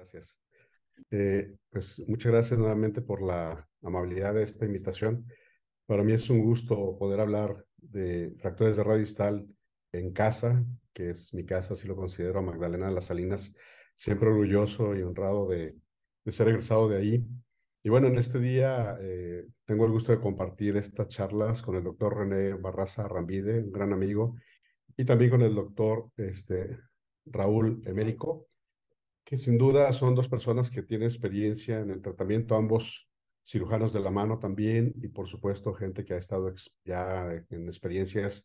Gracias. Eh, pues muchas gracias nuevamente por la amabilidad de esta invitación. Para mí es un gusto poder hablar de fracturas de radio distal en casa, que es mi casa, así lo considero, Magdalena de las Salinas, siempre orgulloso y honrado de, de ser egresado de ahí. Y bueno, en este día eh, tengo el gusto de compartir estas charlas con el doctor René Barraza Rambide, un gran amigo, y también con el doctor este, Raúl Emérico, que sin duda son dos personas que tienen experiencia en el tratamiento, ambos cirujanos de la mano también, y por supuesto gente que ha estado ya en experiencias,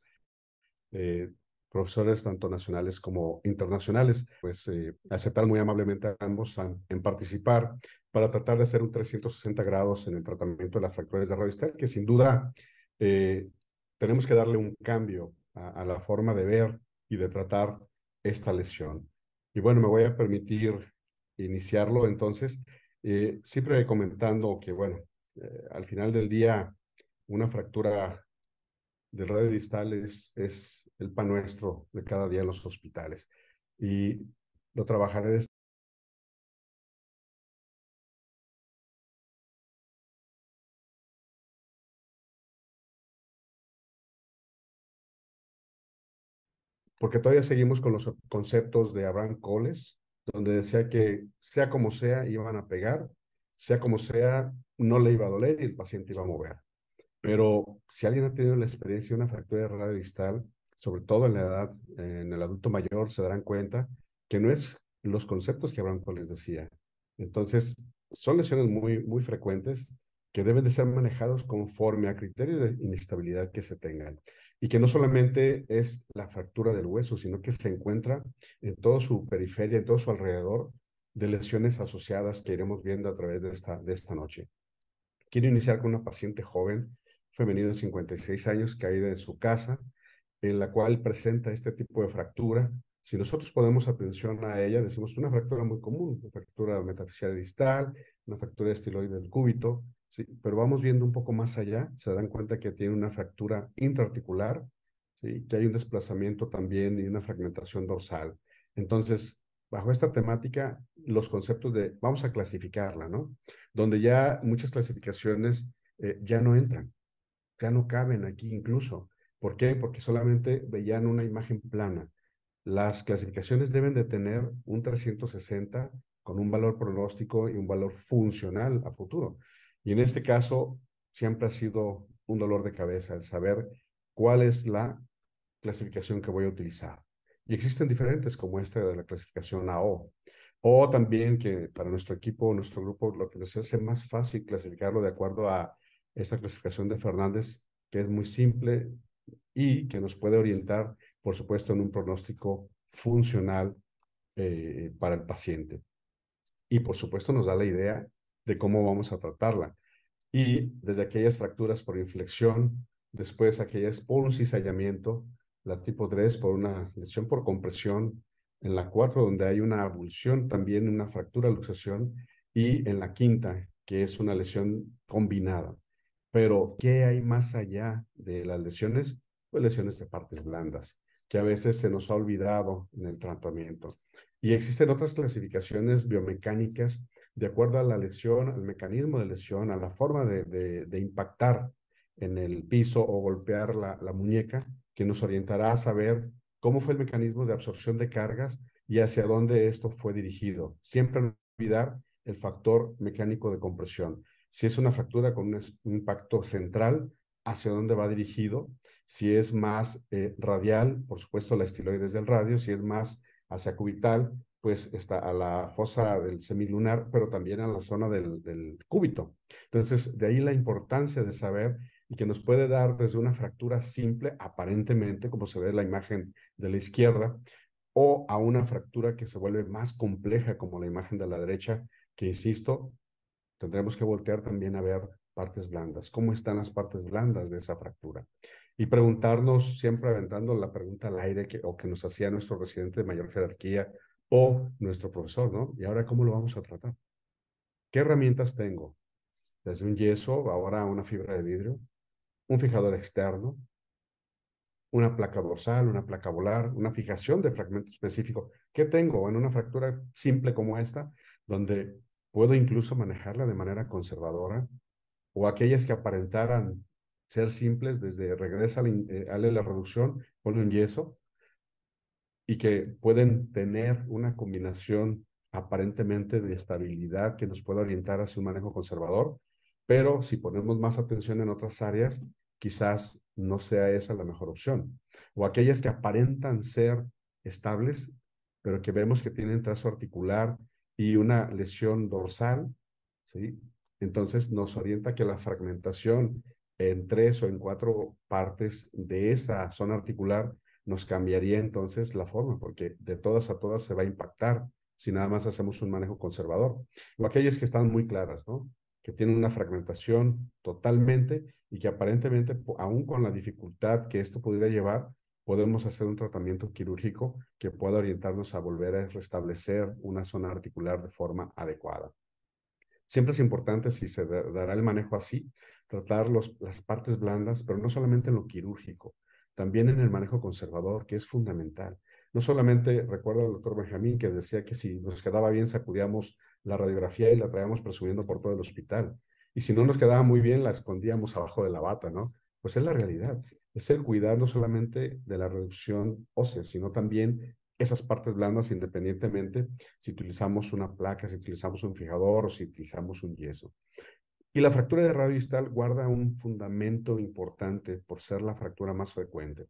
eh, profesores tanto nacionales como internacionales, pues eh, aceptar muy amablemente a ambos en participar para tratar de hacer un 360 grados en el tratamiento de las fracturas de radistal, que sin duda eh, tenemos que darle un cambio a la forma de ver y de tratar esta lesión. Y bueno, me voy a permitir iniciarlo entonces, eh, siempre comentando que, bueno, eh, al final del día, una fractura del radio distal es, es el pan nuestro de cada día en los hospitales. Y lo trabajaré de porque todavía seguimos con los conceptos de Abraham Coles, donde decía que sea como sea, iban a pegar, sea como sea, no le iba a doler y el paciente iba a mover. Pero si alguien ha tenido la experiencia de una fractura de radio distal, sobre todo en la edad, en el adulto mayor, se darán cuenta que no es los conceptos que Abraham Coles decía. Entonces, son lesiones muy, muy frecuentes que deben de ser manejados conforme a criterios de inestabilidad que se tengan y que no solamente es la fractura del hueso, sino que se encuentra en toda su periferia, en todo su alrededor, de lesiones asociadas que iremos viendo a través de esta, de esta noche. Quiero iniciar con una paciente joven, femenino de 56 años, caída en su casa, en la cual presenta este tipo de fractura. Si nosotros ponemos atención a ella, decimos una fractura muy común, una fractura metafisial distal, una fractura estiloide del cúbito, ¿sí? Pero vamos viendo un poco más allá, se dan cuenta que tiene una fractura intraarticular, ¿sí? Que hay un desplazamiento también y una fragmentación dorsal. Entonces, bajo esta temática, los conceptos de, vamos a clasificarla, ¿no? Donde ya muchas clasificaciones eh, ya no entran, ya no caben aquí incluso. ¿Por qué? Porque solamente veían una imagen plana. Las clasificaciones deben de tener un 360 con un valor pronóstico y un valor funcional a futuro. Y en este caso, siempre ha sido un dolor de cabeza el saber cuál es la clasificación que voy a utilizar. Y existen diferentes, como esta de la clasificación AO. O también que para nuestro equipo, nuestro grupo, lo que nos hace más fácil clasificarlo de acuerdo a esta clasificación de Fernández, que es muy simple y que nos puede orientar, por supuesto, en un pronóstico funcional eh, para el paciente. Y por supuesto nos da la idea de cómo vamos a tratarla. Y desde aquellas fracturas por inflexión, después aquellas por un cizallamiento, la tipo 3 por una lesión por compresión, en la 4 donde hay una abulsión, también una fractura luxación, y en la quinta, que es una lesión combinada. Pero, ¿qué hay más allá de las lesiones? Pues lesiones de partes blandas, que a veces se nos ha olvidado en el tratamiento. Y existen otras clasificaciones biomecánicas de acuerdo a la lesión, al mecanismo de lesión, a la forma de, impactar en el piso o golpear la, la, muñeca, que nos orientará a saber cómo fue el mecanismo de absorción de cargas y hacia dónde esto fue dirigido. Siempre no olvidar el factor mecánico de compresión. Si es una fractura con un, impacto central, hacia dónde va dirigido. Si es más eh, radial, por supuesto la estiloides del radio. Si es más hacia cubital, pues está a la fosa del semilunar, pero también a la zona del, cúbito. Entonces, de ahí la importancia de saber y que nos puede dar desde una fractura simple, aparentemente, como se ve en la imagen de la izquierda, o a una fractura que se vuelve más compleja, como la imagen de la derecha, que insisto, tendremos que voltear también a ver partes blandas, cómo están las partes blandas de esa fractura. Y preguntarnos, siempre aventando la pregunta al aire que, o que nos hacía nuestro residente de mayor jerarquía o nuestro profesor, ¿no? ¿Y ahora cómo lo vamos a tratar? ¿Qué herramientas tengo? Desde un yeso, ahora una fibra de vidrio, un fijador externo, una placa dorsal, una placa volar, una fijación de fragmento específico. ¿Qué tengo en una fractura simple como esta? donde puedo incluso manejarla de manera conservadora, o aquellas que aparentaran ser simples, desde regresa, eh, a la reducción, ponle un yeso, y que pueden tener una combinación aparentemente de estabilidad que nos pueda orientar hacia un manejo conservador, pero si ponemos más atención en otras áreas, quizás no sea esa la mejor opción. O aquellas que aparentan ser estables, pero que vemos que tienen trazo articular y una lesión dorsal, ¿sí? Entonces nos orienta que la fragmentación en tres o en cuatro partes de esa zona articular nos cambiaría entonces la forma, porque de todas a todas se va a impactar si nada más hacemos un manejo conservador. O aquellas que están muy claras, ¿no? Que tienen una fragmentación totalmente y que aparentemente, aún con la dificultad que esto pudiera llevar, podemos hacer un tratamiento quirúrgico que pueda orientarnos a volver a restablecer una zona articular de forma adecuada. Siempre es importante, si se dará el manejo así, tratar las partes blandas, pero no solamente en lo quirúrgico, también en el manejo conservador, que es fundamental. No solamente recuerdo al doctor Benjamín que decía que si nos quedaba bien sacudíamos la radiografía y la traíamos presumiendo por todo el hospital. Y si no nos quedaba muy bien, la escondíamos abajo de la bata, ¿no? Pues es la realidad. Es el cuidar no solamente de la reducción ósea, sino también esas partes blandas independientemente si utilizamos una placa, si utilizamos un fijador o si utilizamos un yeso. Y la fractura de radio distal guarda un fundamento importante por ser la fractura más frecuente.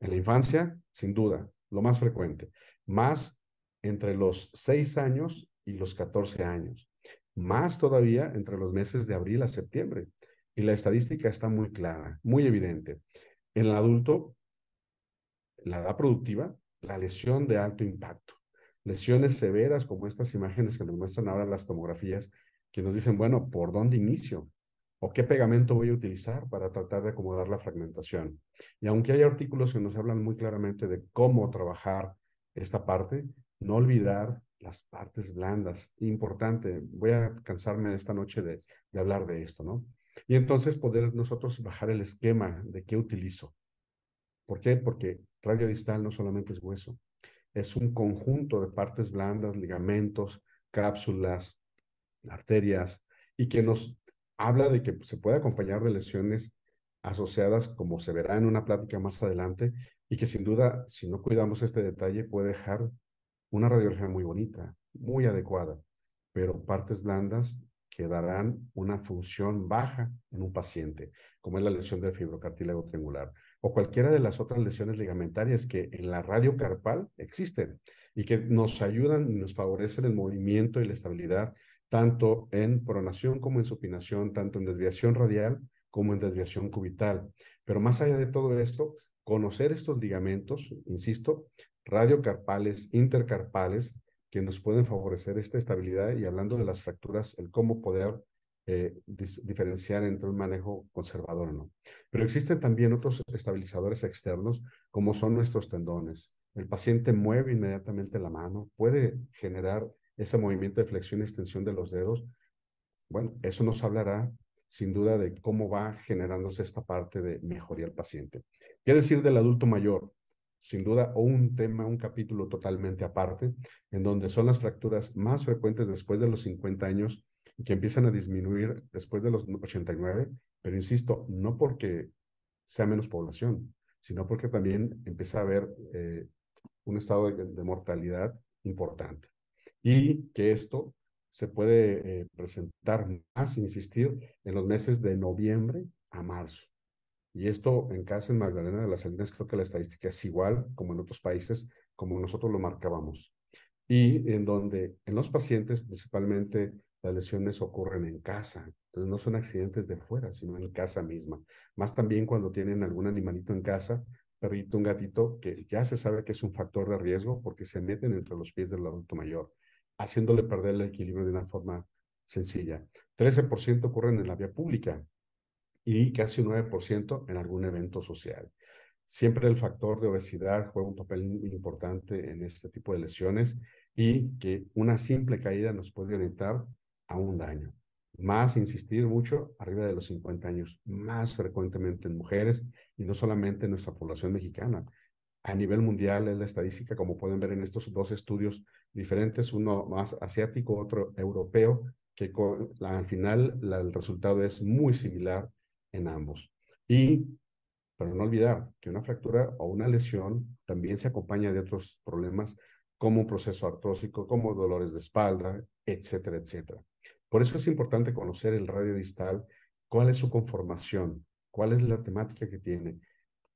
En la infancia, sin duda, lo más frecuente. Más entre los 6 años y los 14 años. Más todavía entre los meses de abril a septiembre. Y la estadística está muy clara, muy evidente. En el adulto, la edad productiva, la lesión de alto impacto. Lesiones severas como estas imágenes que nos muestran ahora las tomografías que nos dicen, bueno, ¿por dónde inicio? ¿O qué pegamento voy a utilizar para tratar de acomodar la fragmentación? Y aunque hay artículos que nos hablan muy claramente de cómo trabajar esta parte, no olvidar las partes blandas. Importante, voy a cansarme esta noche de, de hablar de esto, ¿no? Y entonces poder nosotros bajar el esquema de qué utilizo. ¿Por qué? Porque radio distal no solamente es hueso, es un conjunto de partes blandas, ligamentos, cápsulas, arterias, y que nos habla de que se puede acompañar de lesiones asociadas, como se verá en una plática más adelante, y que sin duda, si no cuidamos este detalle, puede dejar una radiografía muy bonita, muy adecuada, pero partes blandas que darán una función baja en un paciente, como es la lesión del fibrocartílago triangular, o cualquiera de las otras lesiones ligamentarias que en la radio carpal existen y que nos ayudan y nos favorecen el movimiento y la estabilidad tanto en pronación como en supinación, tanto en desviación radial como en desviación cubital. Pero más allá de todo esto, conocer estos ligamentos, insisto, radiocarpales, intercarpales, que nos pueden favorecer esta estabilidad y hablando de las fracturas, el cómo poder eh, diferenciar entre un manejo conservador o no. Pero existen también otros estabilizadores externos, como son nuestros tendones. El paciente mueve inmediatamente la mano, puede generar ese movimiento de flexión y extensión de los dedos, bueno, eso nos hablará sin duda de cómo va generándose esta parte de mejoría al paciente. ¿Qué decir del adulto mayor? Sin duda, o un tema, un capítulo totalmente aparte, en donde son las fracturas más frecuentes después de los 50 años y que empiezan a disminuir después de los 89, pero insisto, no porque sea menos población, sino porque también empieza a haber eh, un estado de mortalidad importante y que esto se puede eh, presentar más, insistir, en los meses de noviembre a marzo. Y esto en casa en Magdalena de las Salinas creo que la estadística es igual como en otros países, como nosotros lo marcábamos. Y en donde en los pacientes principalmente las lesiones ocurren en casa. Entonces no son accidentes de fuera, sino en casa misma. Más también cuando tienen algún animalito en casa, perrito, un gatito, que ya se sabe que es un factor de riesgo porque se meten entre los pies del adulto mayor haciéndole perder el equilibrio de una forma sencilla. 13% ocurren en la vía pública y casi un 9% en algún evento social. Siempre el factor de obesidad juega un papel importante en este tipo de lesiones y que una simple caída nos puede orientar a un daño. Más insistir mucho arriba de los 50 años, más frecuentemente en mujeres y no solamente en nuestra población mexicana. A nivel mundial es la estadística, como pueden ver en estos dos estudios diferentes, uno más asiático, otro europeo, que con, al final la, el resultado es muy similar en ambos. Y, pero no olvidar que una fractura o una lesión también se acompaña de otros problemas como un proceso artrósico, como dolores de espalda, etcétera, etcétera. Por eso es importante conocer el radio distal, cuál es su conformación, cuál es la temática que tiene,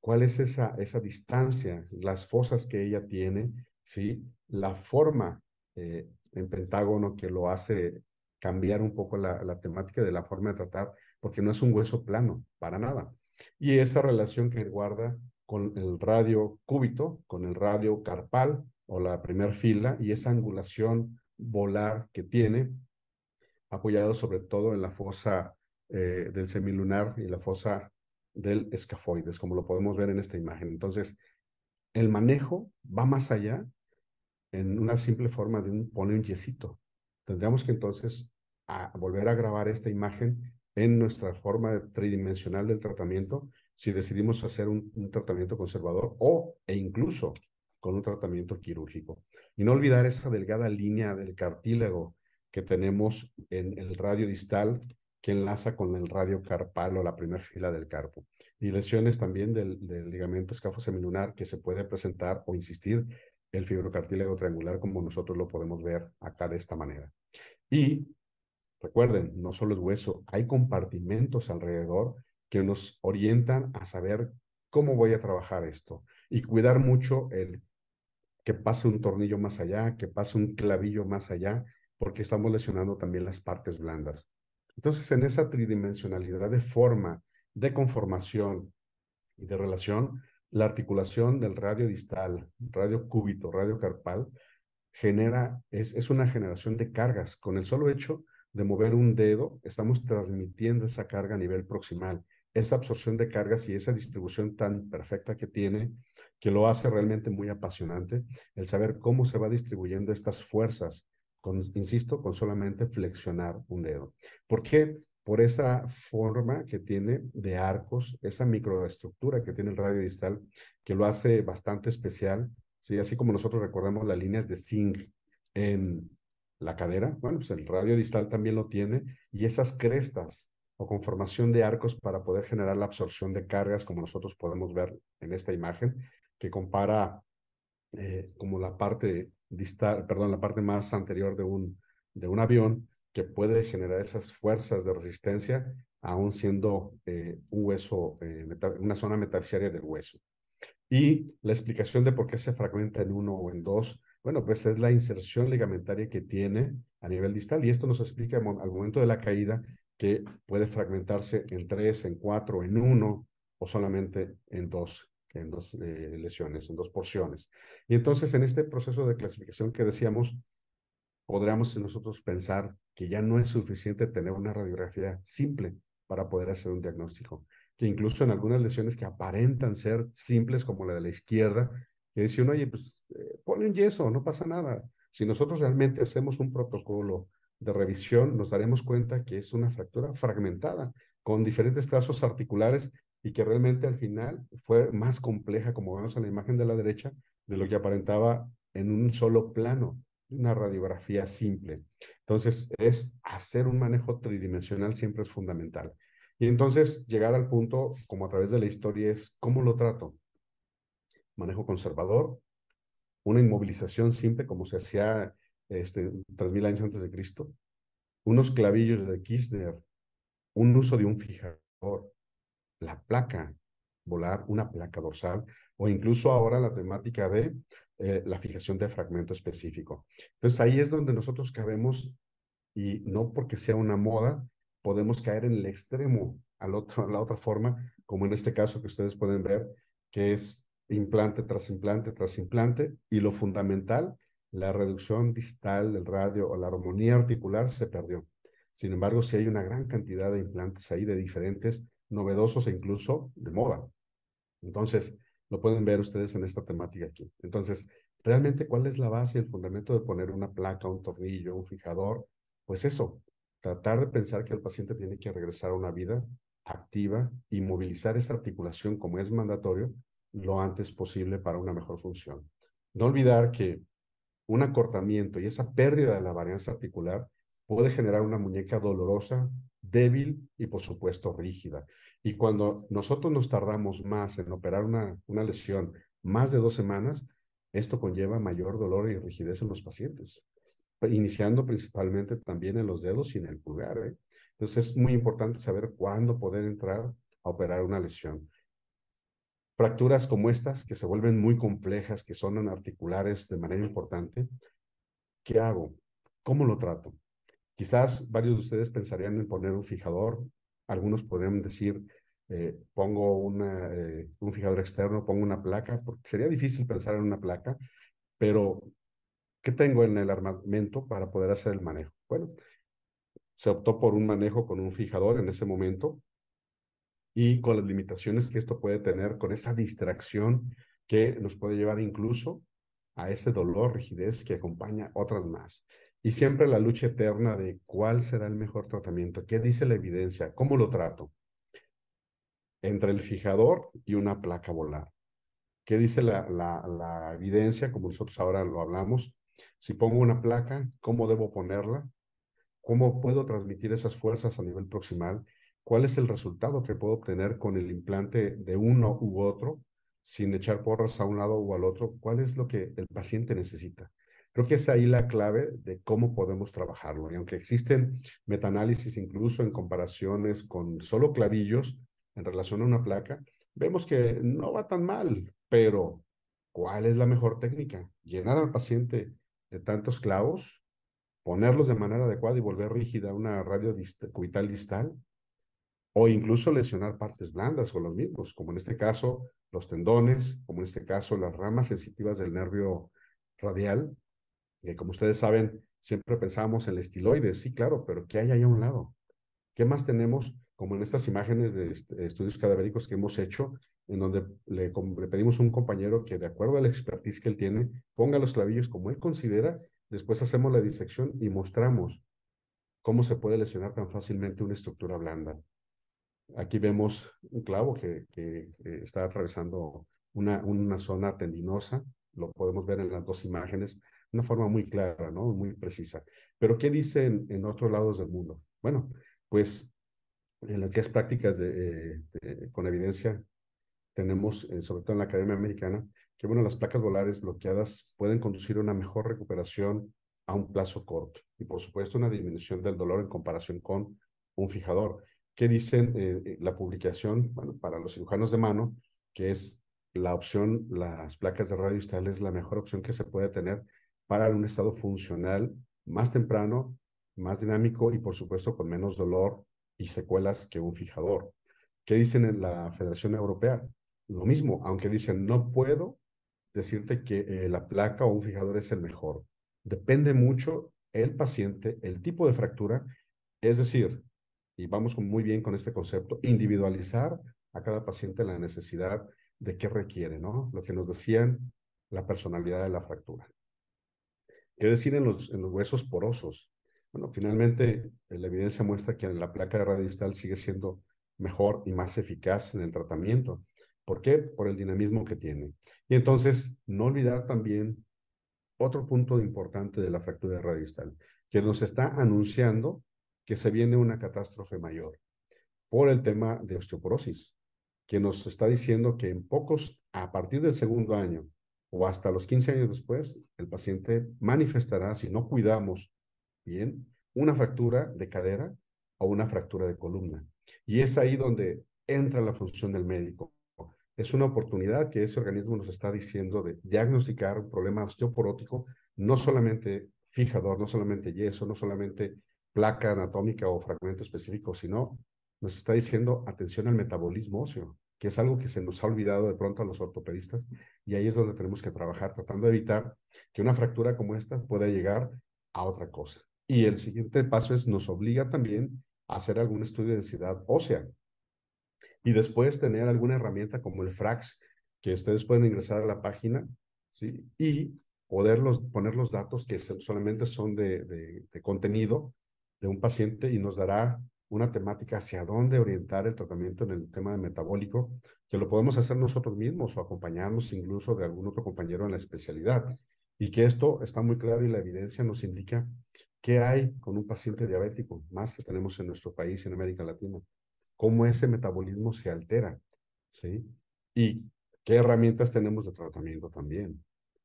cuál es esa, esa distancia, las fosas que ella tiene, ¿sí? la forma eh, en pentágono que lo hace cambiar un poco la, temática de la forma de tratar, porque no es un hueso plano, para nada. Y esa relación que guarda con el radio cúbito, con el radio carpal o la primera fila, y esa angulación volar que tiene, apoyado sobre todo en la fosa eh, del semilunar y la fosa del escafoides, como lo podemos ver en esta imagen. Entonces, el manejo va más allá en una simple forma de un, pone un yesito. Tendríamos que entonces volver a grabar esta imagen en nuestra forma tridimensional del tratamiento si decidimos hacer un, un, tratamiento conservador o e incluso con un tratamiento quirúrgico. Y no olvidar esa delgada línea del cartílago que tenemos en el radio distal que enlaza con el radio carpal o la primera fila del carpo. Y lesiones también del, del ligamento escafo-semilunar que se puede presentar o insistir el fibrocartílago triangular como nosotros lo podemos ver acá de esta manera. Y recuerden, no solo es hueso, hay compartimentos alrededor que nos orientan a saber cómo voy a trabajar esto y cuidar mucho el que pase un tornillo más allá, que pase un clavillo más allá, porque estamos lesionando también las partes blandas. Entonces, en esa tridimensionalidad de forma, de conformación y de relación, la articulación del radio distal, radio cúbito, radio carpal, genera, es, es una generación de cargas. Con el solo hecho de mover un dedo, estamos transmitiendo esa carga a nivel proximal. Esa absorción de cargas y esa distribución tan perfecta que tiene, que lo hace realmente muy apasionante, el saber cómo se va distribuyendo estas fuerzas insisto, con solamente flexionar un dedo. ¿Por qué? Por esa forma que tiene de arcos, esa microestructura que tiene el radio distal, que lo hace bastante especial, ¿sí? así como nosotros recordamos las líneas de zinc en la cadera, bueno, pues el radio distal también lo tiene, y esas crestas o conformación de arcos para poder generar la absorción de cargas, como nosotros podemos ver en esta imagen, que compara eh, como la parte distal, perdón, la parte más anterior de un, de un avión que puede generar esas fuerzas de resistencia, aún siendo eh, un hueso, eh, una zona metafisiaria del hueso. Y la explicación de por qué se fragmenta en uno o en dos, bueno, pues es la inserción ligamentaria que tiene a nivel distal y esto nos explica al momento de la caída que puede fragmentarse en tres, en cuatro, en uno o solamente en dos en dos eh, lesiones, en dos porciones. Y entonces en este proceso de clasificación que decíamos, podríamos nosotros pensar que ya no es suficiente tener una radiografía simple para poder hacer un diagnóstico, que incluso en algunas lesiones que aparentan ser simples como la de la izquierda, que dicen, oye, pues eh, un yeso, no pasa nada. Si nosotros realmente hacemos un protocolo de revisión, nos daremos cuenta que es una fractura fragmentada, con diferentes trazos articulares y que realmente al final fue más compleja, como vemos en la imagen de la derecha, de lo que aparentaba en un solo plano, una radiografía simple. Entonces, es hacer un manejo tridimensional siempre es fundamental. Y entonces llegar al punto, como a través de la historia, es cómo lo trato. Manejo conservador, una inmovilización simple como se hacía este, 3.000 años antes de Cristo, unos clavillos de Kirchner, un uso de un fijador, la placa volar, una placa dorsal, o incluso ahora la temática de eh, la fijación de fragmento específico. Entonces ahí es donde nosotros cabemos y no porque sea una moda, podemos caer en el extremo, al otro, a la otra forma, como en este caso que ustedes pueden ver, que es implante tras implante tras implante, y lo fundamental, la reducción distal del radio o la armonía articular se perdió. Sin embargo, si hay una gran cantidad de implantes ahí de diferentes novedosos e incluso de moda. Entonces, lo pueden ver ustedes en esta temática aquí. Entonces, realmente, ¿cuál es la base y el fundamento de poner una placa, un tornillo, un fijador? Pues eso, tratar de pensar que el paciente tiene que regresar a una vida activa y movilizar esa articulación como es mandatorio lo antes posible para una mejor función. No olvidar que un acortamiento y esa pérdida de la varianza articular puede generar una muñeca dolorosa, débil y por supuesto rígida. Y cuando nosotros nos tardamos más en operar una, una lesión, más de dos semanas, esto conlleva mayor dolor y rigidez en los pacientes, iniciando principalmente también en los dedos y en el pulgar. ¿eh? Entonces es muy importante saber cuándo poder entrar a operar una lesión. Fracturas como estas, que se vuelven muy complejas, que son articulares de manera importante, ¿qué hago? ¿Cómo lo trato? Quizás varios de ustedes pensarían en poner un fijador, algunos podrían decir, eh, pongo una, eh, un fijador externo, pongo una placa, porque sería difícil pensar en una placa, pero ¿qué tengo en el armamento para poder hacer el manejo? Bueno, se optó por un manejo con un fijador en ese momento, y con las limitaciones que esto puede tener, con esa distracción que nos puede llevar incluso a ese dolor, rigidez que acompaña otras más. Y siempre la lucha eterna de cuál será el mejor tratamiento, qué dice la evidencia, cómo lo trato. Entre el fijador y una placa volar. ¿Qué dice la, evidencia, como nosotros ahora lo hablamos? Si pongo una placa, ¿cómo debo ponerla? ¿Cómo puedo transmitir esas fuerzas a nivel proximal? cuál es el resultado que puedo obtener con el implante de uno u otro, sin echar porras a un lado o al otro, cuál es lo que el paciente necesita. Creo que es ahí la clave de cómo podemos trabajarlo. Y aunque existen metaanálisis incluso en comparaciones con solo clavillos en relación a una placa, vemos que no va tan mal, pero ¿cuál es la mejor técnica? Llenar al paciente de tantos clavos, ponerlos de manera adecuada y volver rígida una radio cubital distal, o incluso lesionar partes blandas con los mismos, como en este caso los tendones, como en este caso las ramas sensitivas del nervio radial, que como ustedes saben, siempre pensamos en el estiloide, sí, claro, pero ¿qué hay ahí a un lado? ¿Qué más tenemos, como en estas imágenes de estudios cadavéricos que hemos hecho, en donde le, le pedimos a un compañero que, de acuerdo a la expertise que él tiene, ponga los clavillos como él considera, después hacemos la disección y mostramos cómo se puede lesionar tan fácilmente una estructura blanda. Aquí vemos un clavo que, que, está atravesando una, una zona tendinosa. Lo podemos ver en las dos imágenes una forma muy clara, ¿no? Muy precisa. Pero, ¿qué dicen en, otros lados del mundo? Bueno, pues en las guías prácticas de, con evidencia tenemos, eh, sobre todo en la Academia Americana, que bueno, las placas volares bloqueadas pueden conducir a una mejor recuperación a un plazo corto y por supuesto una disminución del dolor en comparación con un fijador. ¿Qué dicen eh, eh, la publicación? Bueno, para los cirujanos de mano, que es la opción, las placas de radio es la mejor opción que se puede tener para un estado funcional más temprano, más dinámico y por supuesto con menos dolor y secuelas que un fijador. ¿Qué dicen en la Federación Europea? Lo mismo, aunque dicen no puedo decirte que eh, la placa o un fijador es el mejor. Depende mucho el paciente, el tipo de fractura, es decir, y vamos muy bien con este concepto, individualizar a cada paciente la necesidad de qué requiere, ¿no? Lo que nos decían, la personalidad de la fractura. ¿Qué decir en los, en los huesos porosos? Bueno, finalmente la evidencia muestra que la placa de radiostal sigue siendo mejor y más eficaz en el tratamiento. ¿Por qué? Por el dinamismo que tiene. Y entonces, no olvidar también otro punto importante de la fractura de radiostal, que nos está anunciando que se viene una catástrofe mayor por el tema de osteoporosis, que nos está diciendo que en pocos, a partir del segundo año o hasta los 15 años después, el paciente manifestará, si no cuidamos bien, una fractura de cadera o una fractura de columna. Y es ahí donde entra la función del médico. Es una oportunidad que ese organismo nos está diciendo de diagnosticar un problema osteoporótico, no solamente fijador, no solamente yeso, no solamente placa anatómica o fragmento específico, sino nos está diciendo atención al metabolismo óseo, que es algo que se nos ha olvidado de pronto a los ortopedistas, y ahí es donde tenemos que trabajar, tratando de evitar que una fractura como esta pueda llegar a otra cosa. Y el siguiente paso es, nos obliga también a hacer algún estudio de densidad ósea, y después tener alguna herramienta como el FRAX, que ustedes pueden ingresar a la página, ¿sí? Y poderlos, poner los datos que solamente son de, contenido de un paciente y nos dará una temática hacia dónde orientar el tratamiento en el tema de metabólico, que lo podemos hacer nosotros mismos o acompañarnos incluso de algún otro compañero en la especialidad. Y que esto está muy claro y la evidencia nos indica qué hay con un paciente diabético, más que tenemos en nuestro país en América Latina, cómo ese metabolismo se altera, ¿sí? Y qué herramientas tenemos de tratamiento también.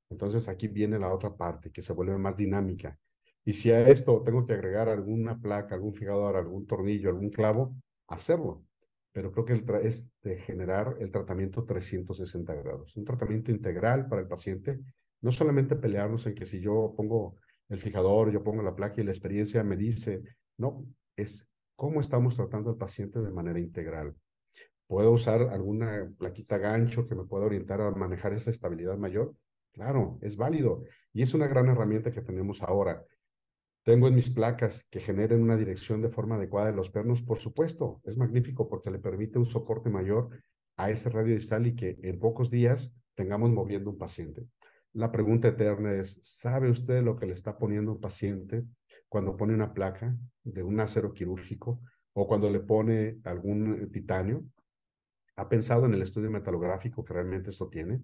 Entonces aquí viene la otra parte que se vuelve más dinámica. Y si a esto tengo que agregar alguna placa, algún fijador, algún tornillo, algún clavo, hacerlo. Pero creo que es de generar el tratamiento 360 grados, un tratamiento integral para el paciente, no solamente pelearnos en que si yo pongo el fijador, yo pongo la placa y la experiencia me dice, no, es cómo estamos tratando al paciente de manera integral. ¿Puedo usar alguna plaquita gancho que me pueda orientar a manejar esa estabilidad mayor? Claro, es válido y es una gran herramienta que tenemos ahora. Tengo en mis placas que generen una dirección de forma adecuada de los pernos, por supuesto, es magnífico porque le permite un soporte mayor a ese radio distal y que en pocos días tengamos moviendo un paciente. La pregunta eterna es, ¿sabe usted lo que le está poniendo un paciente cuando pone una placa de un acero quirúrgico o cuando le pone algún titanio? ¿Ha pensado en el estudio metalográfico que realmente esto tiene?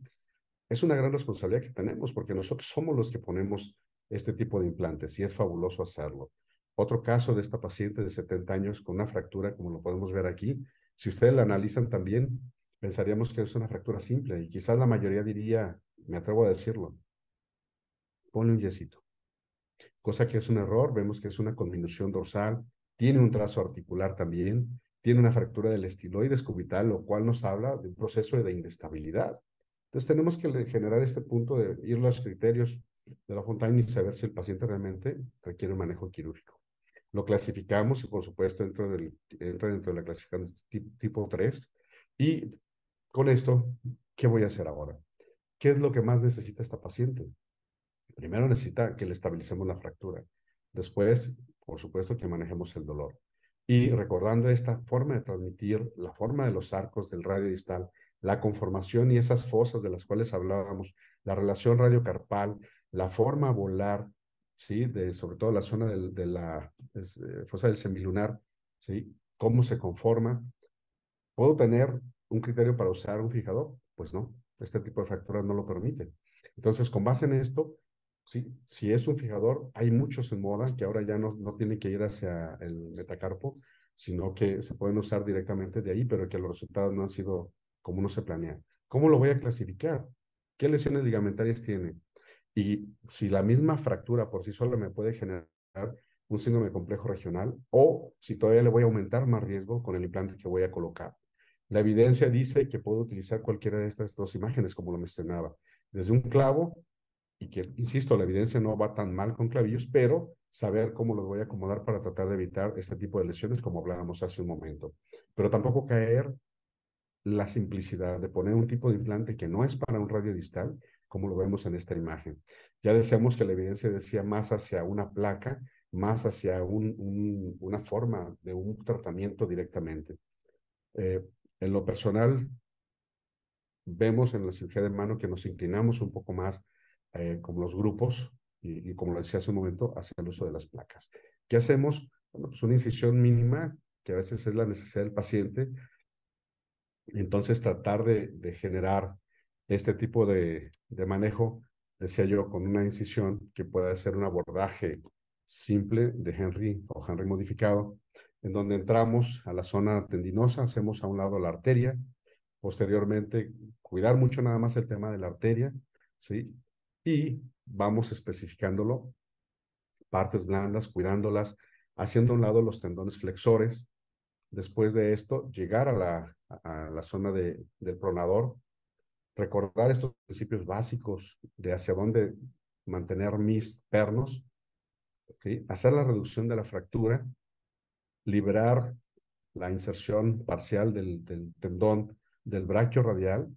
es una gran responsabilidad que tenemos porque nosotros somos los que ponemos este tipo de implantes y es fabuloso hacerlo. Otro caso de esta paciente de 70 años con una fractura, como lo podemos ver aquí, si ustedes la analizan también, pensaríamos que es una fractura simple y quizás la mayoría diría, me atrevo a decirlo, ponle un yesito. Cosa que es un error, vemos que es una conminución dorsal, tiene un trazo articular también, tiene una fractura del estiloides cubital, lo cual nos habla de un proceso de inestabilidad. Entonces tenemos que generar este punto de ir los criterios de la Fontaine y saber si el paciente realmente requiere un manejo quirúrgico. Lo clasificamos y por supuesto entra, entra dentro de la clasificación tipo 3. Y con esto, ¿qué voy a hacer ahora? ¿Qué es lo que más necesita esta paciente? Primero necesita que le estabilicemos la fractura. Después, por supuesto, que manejemos el dolor. Y recordando esta forma de transmitir, la forma de los arcos del radio distal, la conformación y esas fosas de las cuales hablábamos, la relación radiocarpal, la forma volar, ¿sí? De, sobre todo la zona de la eh, fosa del semilunar, ¿sí? ¿Cómo se conforma? ¿Puedo tener un criterio para usar un fijador? Pues no, este tipo de fracturas no lo permite. Entonces, con base en esto, sí, si es un fijador, hay muchos en moda que ahora ya no, no tienen que ir hacia el metacarpo, sino que se pueden usar directamente de ahí, pero que los resultados no han sido como no se planea. ¿Cómo lo voy a clasificar? ¿Qué lesiones ligamentarias tiene? Y si la misma fractura por sí sola me puede generar un síndrome complejo regional o si todavía le voy a aumentar más riesgo con el implante que voy a colocar. La evidencia dice que puedo utilizar cualquiera de estas dos imágenes, como lo mencionaba, desde un clavo, y que, insisto, la evidencia no va tan mal con clavillos, pero saber cómo los voy a acomodar para tratar de evitar este tipo de lesiones, como hablábamos hace un momento. Pero tampoco caer la simplicidad de poner un tipo de implante que no es para un radio distal, como lo vemos en esta imagen. Ya decíamos que la evidencia decía más hacia una placa, más hacia un, una forma de un tratamiento directamente. Eh, en lo personal, vemos en la cirugía de mano que nos inclinamos un poco más, eh, como los grupos, y, como lo decía hace un momento, hacia el uso de las placas. ¿Qué hacemos? Bueno, pues una incisión mínima, que a veces es la necesidad del paciente, entonces, tratar de, generar este tipo de, manejo, decía yo, con una incisión que pueda ser un abordaje simple de Henry o Henry modificado, en donde entramos a la zona tendinosa, hacemos a un lado la arteria, posteriormente cuidar mucho nada más el tema de la arteria, ¿sí? Y vamos especificándolo, partes blandas, cuidándolas, haciendo a un lado los tendones flexores, después de esto, llegar a la, a la zona de, del pronador, recordar estos principios básicos de hacia dónde mantener mis pernos, ¿sí? hacer la reducción de la fractura, liberar la inserción parcial del, tendón del braquio radial,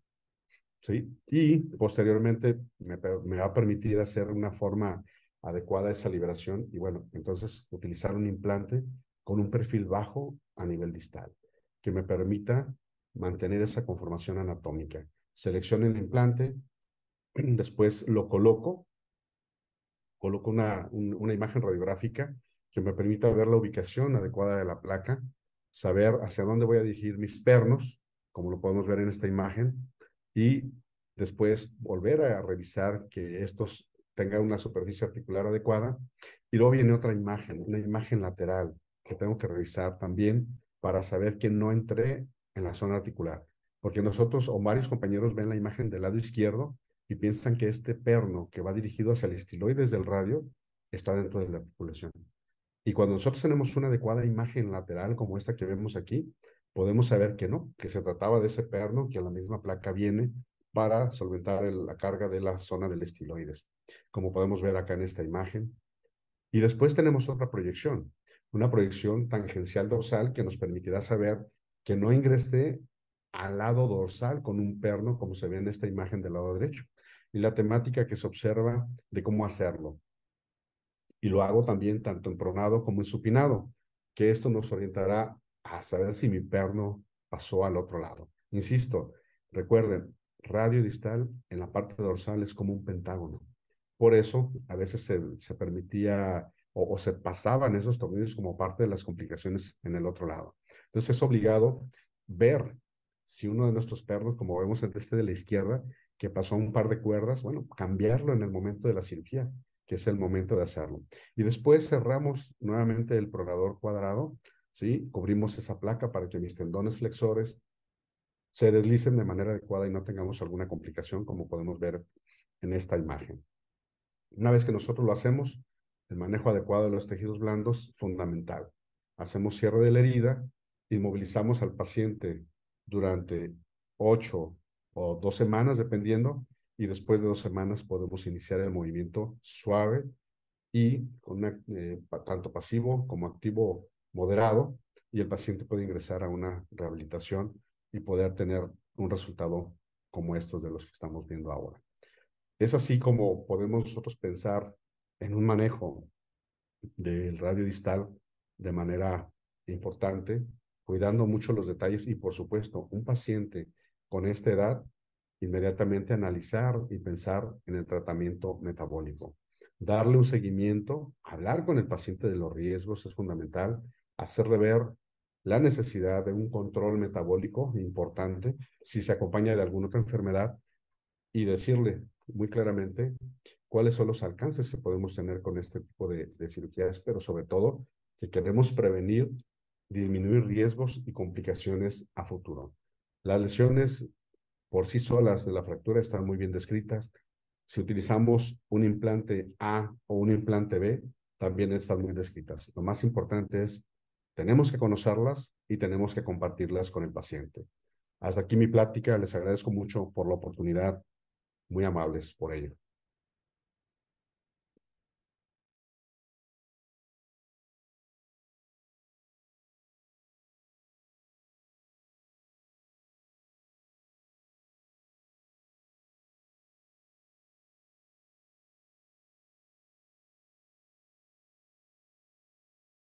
¿sí? y posteriormente me, me va a permitir hacer una forma adecuada esa liberación y bueno, entonces utilizar un implante con un perfil bajo a nivel distal, que me permita mantener esa conformación anatómica. Selecciono el implante, después lo coloco, coloco una, una imagen radiográfica que me permita ver la ubicación adecuada de la placa, saber hacia dónde voy a dirigir mis pernos, como lo podemos ver en esta imagen, y después volver a revisar que estos tengan una superficie articular adecuada. Y luego viene otra imagen, una imagen lateral que tengo que revisar también para saber que no entré en la zona articular. Porque nosotros o varios compañeros ven la imagen del lado izquierdo y piensan que este perno que va dirigido hacia el estiloides del radio está dentro de la articulación. Y cuando nosotros tenemos una adecuada imagen lateral como esta que vemos aquí, podemos saber que no, que se trataba de ese perno que a la misma placa viene para solventar la carga de la zona del estiloides, como podemos ver acá en esta imagen. Y después tenemos otra proyección, una proyección tangencial dorsal que nos permitirá saber que no ingresé al lado dorsal con un perno como se ve en esta imagen del lado derecho. Y la temática que se observa de cómo hacerlo. Y lo hago también tanto en pronado como en supinado, que esto nos orientará a saber si mi perno pasó al otro lado. Insisto, recuerden, radio distal en la parte dorsal es como un pentágono. Por eso, a veces se, se permitía o, se pasaban esos tornillos como parte de las complicaciones en el otro lado. Entonces es obligado ver si uno de nuestros pernos, como vemos en este de la izquierda, que pasó un par de cuerdas, bueno, cambiarlo en el momento de la cirugía, que es el momento de hacerlo. Y después cerramos nuevamente el pronador cuadrado, ¿sí? Cubrimos esa placa para que mis tendones flexores se deslicen de manera adecuada y no tengamos alguna complicación, como podemos ver en esta imagen. Una vez que nosotros lo hacemos, el manejo adecuado de los tejidos blandos, fundamental. Hacemos cierre de la herida, inmovilizamos al paciente durante ocho o dos semanas, dependiendo, y después de dos semanas podemos iniciar el movimiento suave y con eh, tanto pasivo como activo moderado, y el paciente puede ingresar a una rehabilitación y poder tener un resultado como estos de los que estamos viendo ahora. Es así como podemos nosotros pensar en un manejo del radio distal de manera importante, cuidando mucho los detalles y, por supuesto, un paciente con esta edad, inmediatamente analizar y pensar en el tratamiento metabólico. Darle un seguimiento, hablar con el paciente de los riesgos es fundamental, hacerle ver la necesidad de un control metabólico importante si se acompaña de alguna otra enfermedad y decirle muy claramente cuáles son los alcances que podemos tener con este tipo de, de cirugías, pero sobre todo que queremos prevenir, disminuir riesgos y complicaciones a futuro. Las lesiones por sí solas de la fractura están muy bien descritas. Si utilizamos un implante A o un implante B, también están muy descritas. Lo más importante es tenemos que conocerlas y tenemos que compartirlas con el paciente. Hasta aquí mi plática. Les agradezco mucho por la oportunidad. Muy amables por ello.